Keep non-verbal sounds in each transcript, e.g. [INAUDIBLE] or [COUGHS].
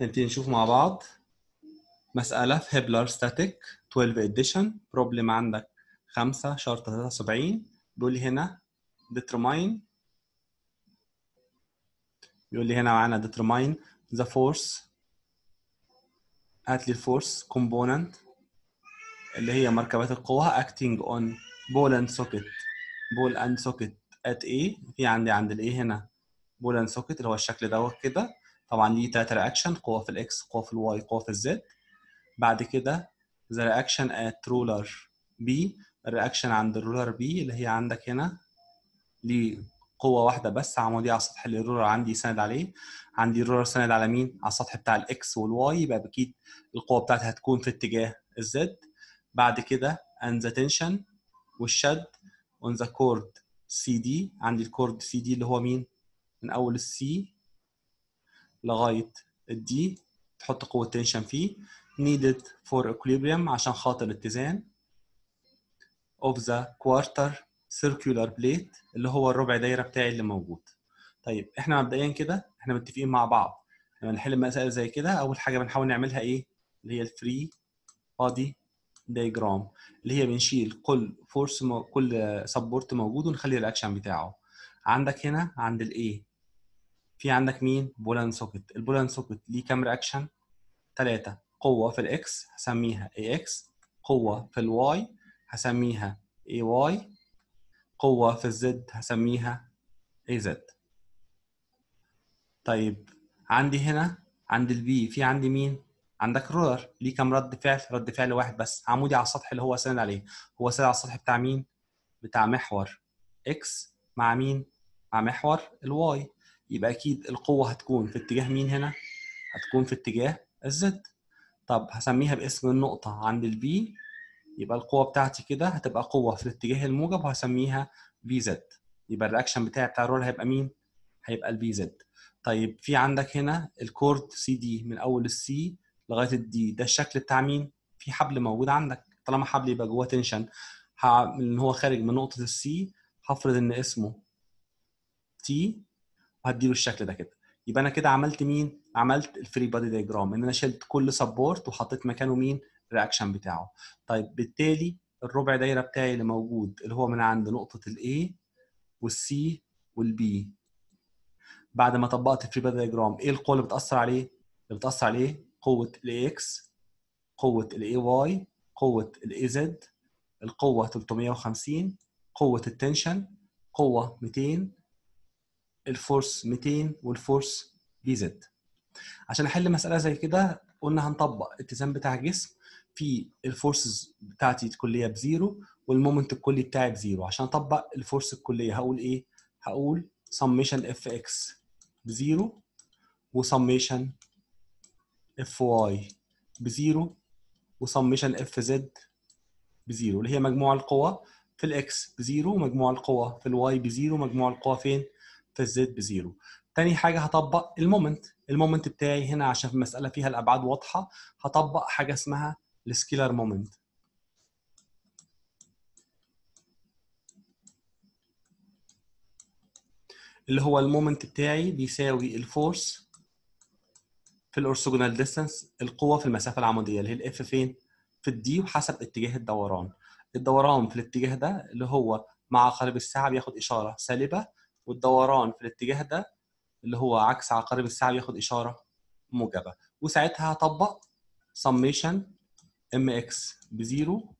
هنبتدي نشوف مع بعض. مسألة في Hibbeler static 12 edition problem عندك 5 شرطة 73 بيقول لي هنا determine. بيقول لي هنا معانا determine the force هات لي ال force component اللي هي مركبات القوة acting on ball and socket. Ball and socket at A. في عندي عند ال A هنا. Ball and socket اللي هو الشكل دوت كده. طبعا ليه تلاتة reaction قوة في ال X قوة في ال Y قوة في ال Z. بعد كده the reaction at roller B ال reaction عند ال roller B اللي هي عندك هنا. ليه؟ قوة واحدة بس عمودية على السطح اللي ال roller عندي ساند عليه. عندي ال roller ساند على مين؟ على السطح بتاع ال X وال Y. يبقى أكيد القوة بتاعتي هتكون في اتجاه ال Z. بعد كده and the tension والشد on the cord CD عندي ال cord CD اللي هو مين؟ من أول ال C لغاية ال D تحط قوة tension فيه. Needed for equilibrium عشان خاطر الاتزان of the quarter circular plate اللي هو الربع دايرة بتاعي اللي موجود. طيب إحنا مبدئيا كده إحنا متفقين مع بعض. لما نحل مسائل زي كده أول حاجة بنحاول نعملها إيه؟ اللي هي ال free body diagram اللي هي بنشيل كل force. كل support موجود ونخلي ال reaction بتاعه. عندك هنا عند ال A في عندك مين؟ ball and socket ال ball and socket ليه كام reaction ثلاثة قوة في ال X هسميها AX قوة في ال Y هسميها AY قوة في ال Z هسميها AZ طيب عندي هنا عند ال B في عندي مين؟ عندك roller ليه كام رد فعل؟ رد فعل واحد بس. عمودي على السطح اللي هو ساند عليه. هو ساند على السطح بتاع مين؟ بتاع محور X مع مين؟ مع محور ال Y يبقى أكيد القوة هتكون في اتجاه مين هنا؟ هتكون في اتجاه ال Z طب هسميها باسم النقطة عند ال B يبقى القوة بتاعتي كده هتبقى قوة في الاتجاه الموجب وهسميها BZ يبقى ال reaction بتاعي بتاع ال roller هيبقى مين؟ هيبقى ال BZ طيب في عندك هنا ال cord CD من أول ال C لغاية ال D ده الشكل بتاع مين؟ في حبل موجود عندك. طالما حبل يبقى جواه tension إن هو خارج من نقطة ال C هفرض إن اسمه T وهديله الشكل ده كده. يبقى أنا كده عملت مين؟ عملت ال free body diagram إن أنا شلت كل support وحطيت مكانه مين؟ ال reaction بتاعه. طيب بالتالي الربع دايرة بتاعي اللي موجود اللي هو من عند نقطة ال A وال C وال B بعد ما طبقت ال free body diagram إيه القوة اللي بتأثر عليه؟ اللي بتأثر عليه قوة ال AX قوة ال AY قوة ال AZ القوة 350 قوة ال tension قوة 200 ال force 200 وال force BZ عشان أحل مسألة زي كده قلنا هنطبق اتزان بتاع الجسم في ال forces بتاعتي الكلية بزيرو وال moment الكلي بتاعي بزيرو. عشان أطبق ال force الكلية هقول إيه؟ هقول سميشن اف إكس بزيرو و summation FY بزيرو وسميشن اف زد بزيرو اللي هي مجموع القوى في ال X بزيرو ومجموع القوى في ال Y بزيرو ومجموع القوى فين؟ في ال Z بزيرو. تاني حاجة هطبق ال moment. ال moment بتاعي هنا عشان في المساله فيها الأبعاد واضحة هطبق حاجة اسمها ال scalar moment. اللي هو ال moment بتاعي بيساوي ال force في ال orthogonal distance القوة في المسافة العمودية اللي هي ال F فين؟ في ال D وحسب اتجاه الدوران. الدوران في الاتجاه ده اللي هو مع عقارب الساعة بياخد إشارة سالبة والدوران في الاتجاه ده اللي هو عكس عقارب الساعة بياخد إشارة موجبة. وساعتها هطبق سميشن ام إكس بزيرو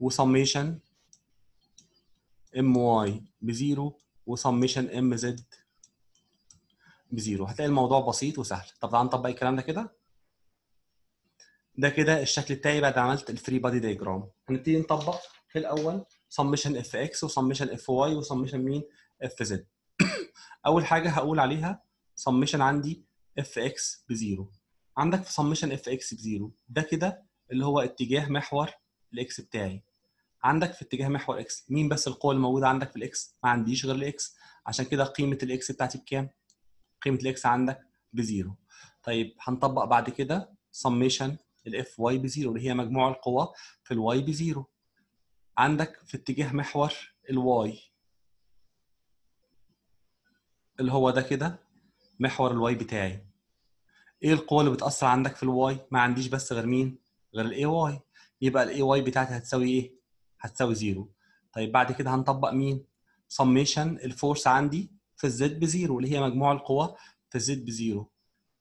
و summation MY بزيرو وسميشن ام زد بزيرو. هتلاقي الموضوع بسيط وسهل. طب تعالى نطبق الكلام ده كده. ده كده الشكل بتاعي بعد عملت ال free body diagram هنبتدي نطبق في الأول سميشن اف إكس و summation FY وسميشن مين؟ FZ [COUGHS] أول حاجة هقول عليها سميشن عندي اف إكس بزيرو. عندك في سميشن اف إكس بزيرو ده كده اللي هو اتجاه محور ال X بتاعي. عندك في اتجاه محور X مين بس القوة اللي موجوده عندك في ال X ما عنديش غير ال AX عشان كده قيمة ال AX بتاعتي بكام؟ قيمة ال AX عندك بزيرو. طيب هنطبق بعد كده summation ال FY بزيرو. اللي هي مجموع القوى في ال Y بزيرو. عندك في اتجاه محور ال Y اللي هو ده كده محور ال Y بتاعي. إيه القوة اللي بتأثر عندك في ال Y؟ ما عنديش بس غير مين؟ غير ال AY يبقى ال AY بتاعتي هتساوي إيه؟ هتساوي zero. طيب بعد كده هنطبق مين؟ summation ال force عندي في ال Z بزيرو اللي هي مجموع القوى في ال Z بزيرو.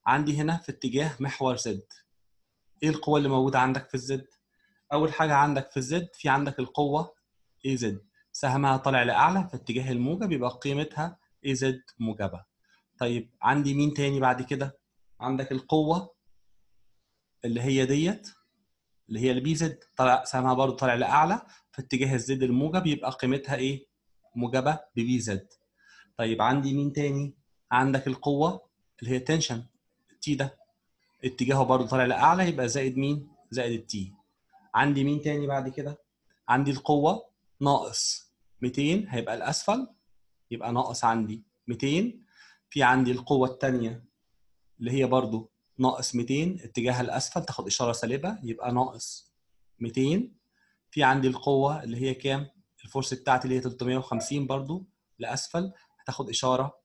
عندي هنا في اتجاه محور Z إيه القوة اللي موجودة عندك في ال Z أول حاجة عندك في ال Z في عندك القوة AZ سهمها طالع لأعلى في اتجاه الموجب يبقى قيمتها AZ موجبه طيب عندي مين تاني بعد كده؟ عندك القوة اللي هي ديت اللي هي ال BZ طلع سهمها برضه طالع لأعلى في اتجاه ال Z الموجب يبقى قيمتها إيه؟ موجبه ب BZ طيب عندي مين تاني؟ عندك القوة اللي هي تنشن التي ده. اتجاهه برضه طالع لأعلى يبقى زائد مين؟ زائد التي عندي مين تاني بعد كده؟ عندي القوة ناقص 200 هيبقى الأسفل. يبقى ناقص عندي 200 في عندي القوة الثانية اللي هي برضه ناقص 200 اتجاهها الأسفل تاخد إشارة سالبة يبقى ناقص 200 في عندي القوة اللي هي كام؟ الفورس بتاعتي اللي هي 350 برضو لأسفل هتاخد إشارة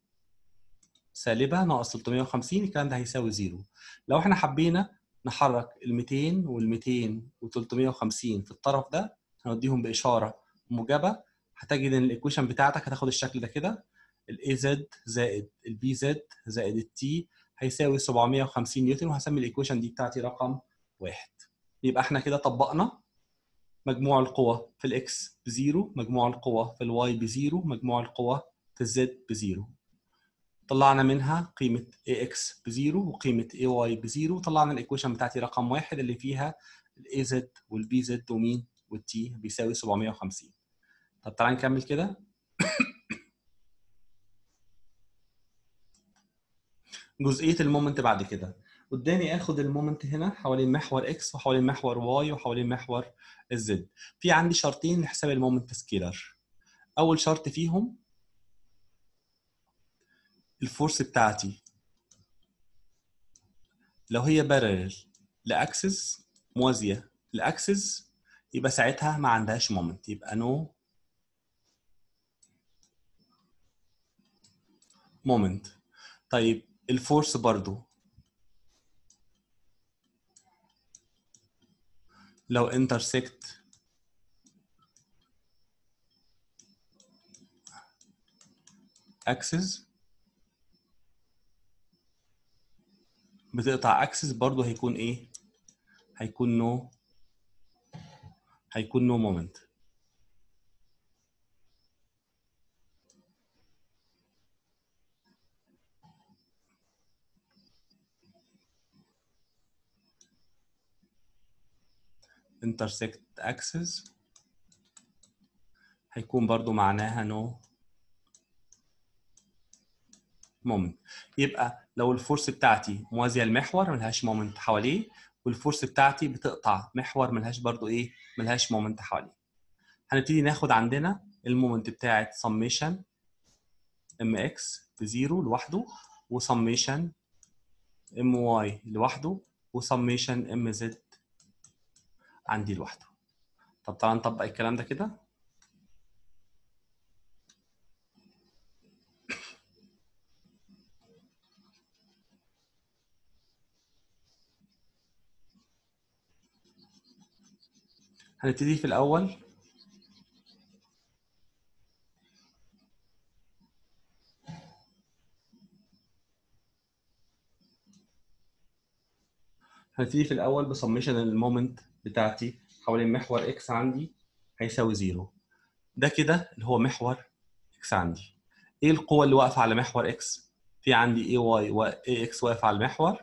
سالبة ناقص 350 الكلام ده هيساوي zero. لو إحنا حبينا نحرك ال 200 وال 200 و 350 في الطرف ده هنوديهم بإشارة موجبة. هتجد إن ال equation بتاعتك هتاخد الشكل ده كده. ال AZ زائد ال BZ زائد ال T هيساوي 750 نيوتن وهسمي ال equation دي بتاعتي رقم واحد. يبقى إحنا كده طبقنا مجموع القوى في ال X بزيرو مجموع القوى في ال Y بزيرو مجموع القوى في ال Z بزيرو. طلعنا منها قيمة AX بزيرو وقيمة AY بزيرو طلعنا ال equation بتاعتي رقم واحد اللي فيها AZ وال BZ ومين؟ وال T بيساوي 750 طب تعالى نكمل كده. جزئية ال moment بعد كده. قدامي آخد ال moment هنا حوالين محور x وحوالين محور y وحوالين محور ال z في عندي شرطين لحساب ال moment scalar. أول شرط فيهم ال force بتاعتي. لو هي parallel ل axis موازية ل axis يبقى ساعتها ما عندهاش moment يبقى no moment طيب ال force برضو. لو intersect axis بتقطع axis برضه هيكون إيه؟ هيكون no هيكون no moment intersect axis. هيكون برضو معناها no moment. يبقى لو ال force بتاعتي موازية للمحور ملهاش moment حواليه وال force بتاعتي بتقطع محور ملهاش برضو إيه ملهاش moment حواليه. هنبتدي ناخد عندنا ال moment بتاعت summation mx بزيرو لوحده وسميشن my لوحده وسميشن عندي لوحده. طب تعالى نطبق الكلام ده كده. هنبتدي في الأول. هنبتدي في الأول ب summation ال moment بتاعتي حوالين محور x عندي هيساوي زيرو ده كده اللي هو محور x عندي. إيه القوة اللي واقفة على محور إكس في عندي اي واي واي إكس واقف على المحور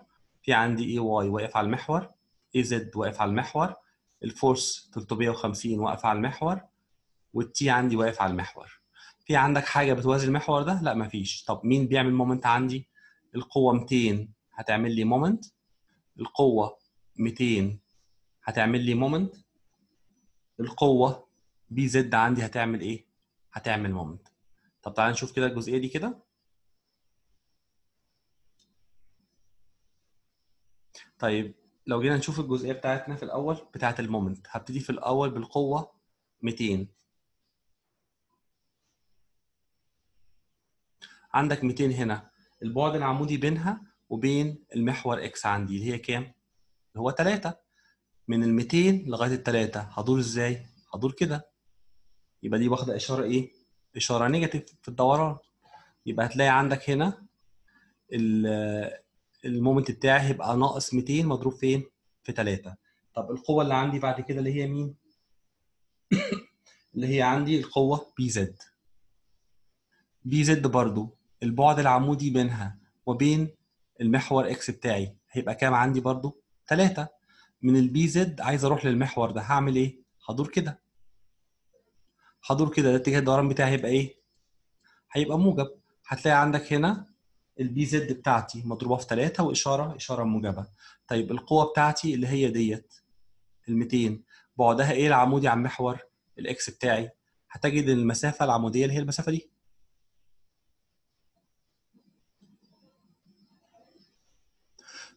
في عندي A y واقف على المحور A z واقف على المحور ال force 350 واقف على المحور وال T عندي واقف على المحور. في عندك حاجة بتوازي المحور ده؟ لا مفيش طب مين بيعمل moment عندي؟ القوة 200 هتعمل لي moment القوة 200 هتعمل لي moment القوة B z عندي هتعمل إيه؟ هتعمل moment طب تعالى نشوف كده الجزئية دي كده. طيب لو جينا نشوف الجزئية بتاعتنا في الأول بتاعت ال moment هبتدي في الأول بالقوة 200 عندك 200 هنا. البعد العمودي بينها وبين المحور x عندي اللي هي كام؟ اللي هو 3 من ال 200 لغاية ال 3 هدور إزاي؟ هدور كده يبقى دي واخدة إشارة إيه؟ إشارة negative في الدوران يبقى هتلاقي عندك هنا ال moment بتاعي هيبقى ناقص 200 مضروب فين؟ في 3 طب القوة اللي عندي بعد كده اللي هي مين؟ [COUGHS] اللي هي عندي القوة B z B z برضو البعد العمودي بينها وبين المحور x بتاعي. هيبقى كام عندي برضو؟ 3 من ال B z عايز أروح للمحور ده. هعمل إيه؟ هدور كده. هدور كده. ده اتجاه الدوران بتاعي هيبقى إيه؟ هيبقى موجب. هتلاقي عندك هنا ال B z بتاعتي مضروبة في 3 وإشارة إشارة موجبة. طيب القوة بتاعتي اللي هي ديت ال 200 بعدها إيه العمودي عن محور ال x بتاعي؟ هتجد المسافة العمودية اللي هي المسافة دي.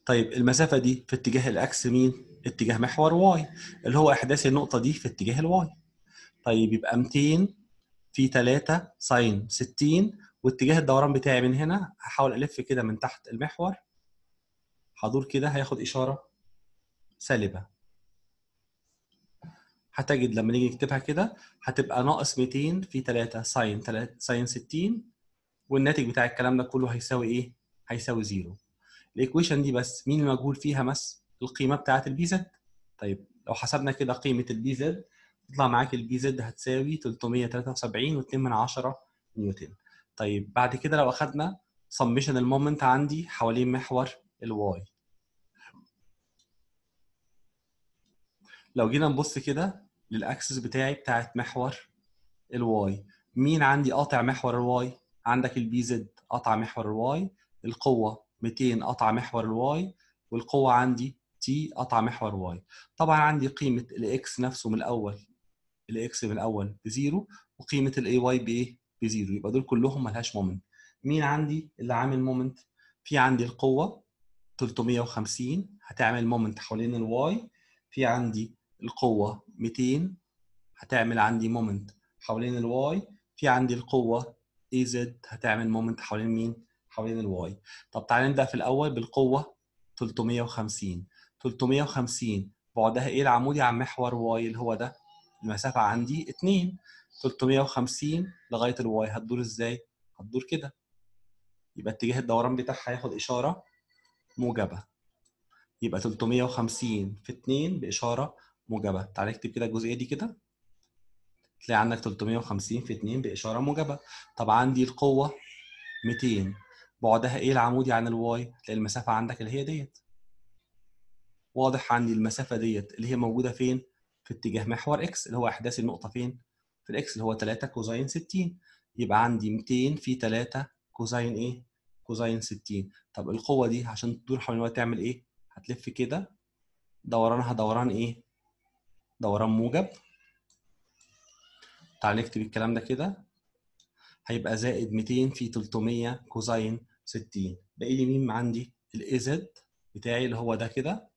طيب المسافة دي في اتجاه ال x مين؟ اتجاه محور y اللي هو إحداثي النقطة دي في اتجاه ال y. طيب يبقى 200 في 3 sin 60 واتجاه الدوران بتاعي من هنا هحاول ألف كده من تحت المحور هدور كده هياخد إشارة سالبة. هتجد لما نيجي نكتبها كده هتبقى ناقص 200 في 3 sin 3 sin 60 والناتج بتاع الكلام ده كله هيساوي إيه؟ هيساوي زيرو. ال equation دي بس مين المجهول فيها بس؟ القيمة بتاعه ال B z طيب لو حسبنا كده قيمة ال B z تطلع معاك ال B z هتساوي 373.2 من 10 نيوتن. طيب بعد كده لو أخدنا summation ال moment عندي حوالين محور ال y لو جينا نبص كده لل axis بتاعي بتاعت محور ال y مين عندي قاطع محور ال y عندك ال B z قاطع محور ال y القوة 200 قطع محور الواي والقوة عندي T قطع محور y طبعا عندي قيمة ال A x نفسه من الأول ال A x من الأول بزيرو وقيمة ال A y بإيه؟ بزيرو يبقى دول كلهم ملهاش moment مين عندي اللي عامل moment؟ في عندي القوة 350 هتعمل moment حوالين ال y في عندي القوة 200 هتعمل عندي moment حوالين ال y في عندي القوة A z هتعمل moment حوالين مين؟ حوالين ال y. طب تعالى نبدأ في الأول بالقوة 350 350 بعدها إيه العمودي عن محور y اللي هو ده. المسافة عندي 2 350 لغاية ال y. هتدور إزاي؟ هتدور كده. يبقى اتجاه الدوران بتاعها هياخد إشارة موجبة. يبقى 350 في 2 بإشارة موجبة. تعالى نكتب كده الجزئية دي كده. تلاقي عندك 350 في 2 بإشارة موجبة. طب عندي القوة 200 بعدها إيه العمودي عن ال y تلاقي المسافة عندك اللي هي ديت. واضح عندي المسافة ديت اللي هي موجودة فين؟ في اتجاه محور x اللي هو إحداثي النقطة فين؟ في ال x اللي هو 3 cosine 60 يبقى عندي 200 في 3 cosine إيه؟ cosine 60 طب القوة دي عشان تدور حول ال y تعمل إيه؟ هتلف كده. دورانها دوران إيه؟ دوران موجب. تعال نكتب الكلام ده كده. هيبقى زائد 200 في 300 cosine 60 باقي لي مين عندي؟ ال A z بتاعي اللي هو ده كده.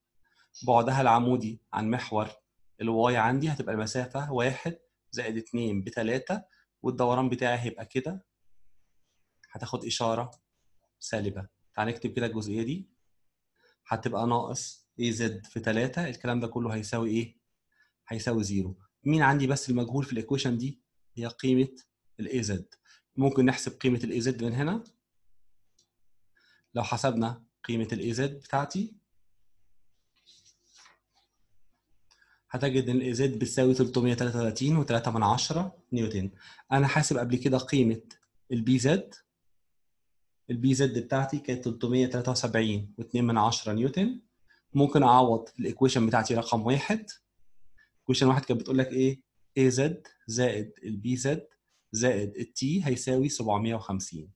بعدها العمودي عن محور ال y عندي هتبقى المسافة واحد زائد اتنين بتلاتة والدوران بتاعي هيبقى كده. هتاخد إشارة سالبة. تعال نكتب كده الجزئية دي. هتبقى ناقص A z في تلاتة. الكلام ده كله هيساوي إيه؟ هيساوي زيرو. مين عندي بس المجهول في ال equation دي؟ هي قيمة ال A z ممكن نحسب قيمة ال A z من هنا. لو حسبنا قيمة ال A z بتاعتي هتجد إن ال A z بتساوي 333 و3 من 10 نيوتن. أنا حاسب قبل كده قيمة ال B z ال B z بتاعتي كانت 373 و2 من 10 نيوتن. ممكن أعوض ال equation بتاعتي رقم واحد. equation واحد كانت بتقول لك إيه؟ A z زائد ال B z زائد ال T هيساوي 750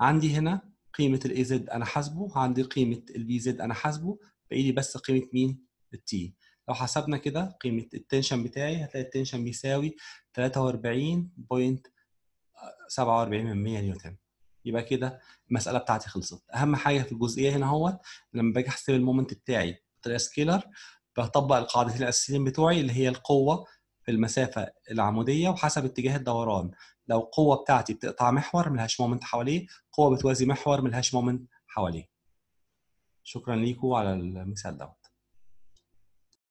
عندي هنا قيمة ال A z أنا حاسبه عندي قيمة ال B z أنا حاسبه باقي لي بس قيمة مين؟ ال T لو حسبنا كده قيمة ال tension بتاعي هتلاقي ال tension بيساوي 43.47 من 100 نيوتن. يبقى كده المسألة بتاعتي خلصت. أهم حاجة في الجزئية هنا هو لما باجي أحسب ال moment بتاعي بطريقة scalar بطبق القاعدتين الأساسيين بتوعي اللي هي القوة المسافة العمودية وحسب اتجاه الدوران. لو القوة بتاعتي بتقطع محور ملهاش مومنت حواليه قوة بتوازي محور ملهاش مومنت حواليه. شكرا ليكم على المثال ده